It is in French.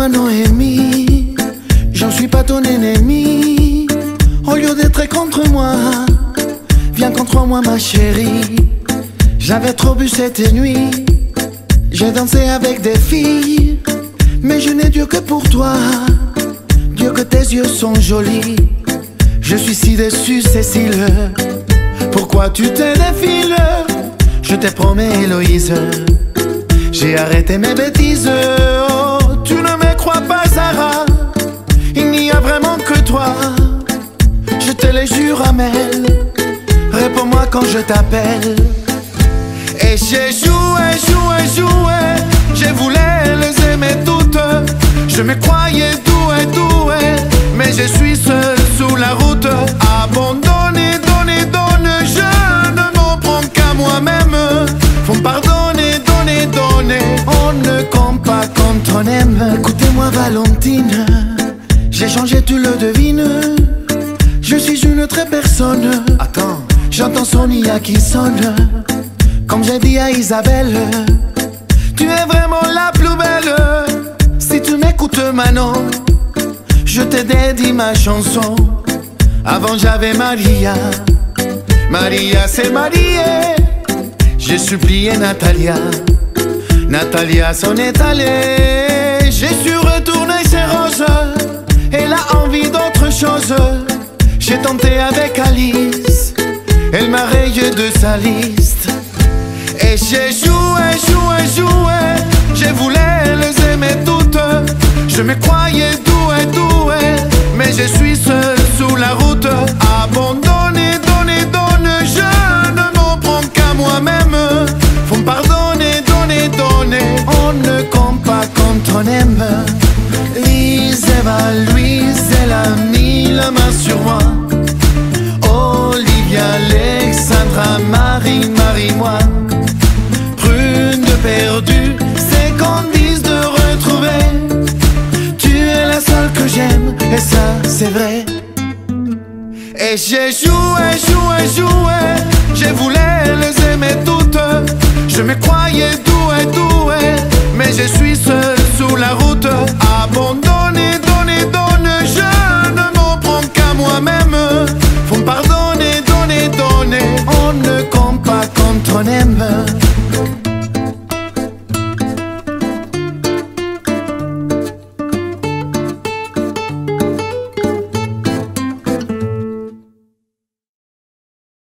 moi Noémie, j'en suis pas ton ennemi. Au lieu d'être contre moi, viens contre moi ma chérie. J'avais trop bu cette nuit, j'ai dansé avec des filles, mais je n'ai Dieu que pour toi. Dieu que tes yeux sont jolis, je suis si déçu Cécile. Pourquoi tu te défiles? Je te promets Héloïse, j'ai arrêté mes bêtises. Oh crois pas, Sarah. Il n'y a vraiment que toi. Je te le jure, Amel. Réponds-moi quand je t'appelle. Et j'ai joué, joué, joué. Je voulais les aimer toutes. Je me croyais doué, doué. Mais je suis seul sous la route. Abandonné, donné, donne. Je ne m'en prends qu'à moi-même. Faut me pardonner, donner, donner. On ne compte pas quand on aime. Écoutez-moi, Valentine. J'ai changé, tu le devines. Je suis une autre personne. Attends, j'entends son IA qui sonne. Comme j'ai dit à Isabelle, tu es vraiment la plus belle. Si tu m'écoutes maintenant, je te dédie ma chanson. Avant j'avais Maria, Maria s'est mariée. J'ai supplié Natalia, Natalia s'en est allée. J'ai su retourner ses roses, elle a envie d'autre chose. J'ai tenté avec Alice, elle m'a rayé de sa liste. Et j'ai joué, joué, joué, je voulais les aimer toutes. Je me croyais doué, doué, mais je suis seul sous la route. Abandonné, et ça, c'est vrai. Et j'ai joué, joué, joué. Je voulais les aimer toutes. Je me croyais doué, doué. Mais je suis